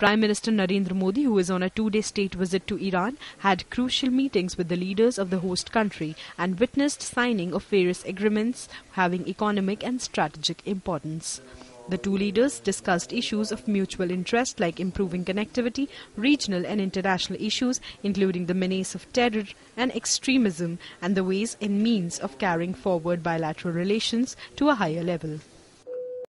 Prime Minister Narendra Modi, who is on a two day state visit to Iran, had crucial meetings with the leaders of the host country and witnessed signing of various agreements having economic and strategic importance. The two leaders discussed issues of mutual interest like improving connectivity, regional and international issues, including the menace of terror and extremism, and the ways and means of carrying forward bilateral relations to a higher level.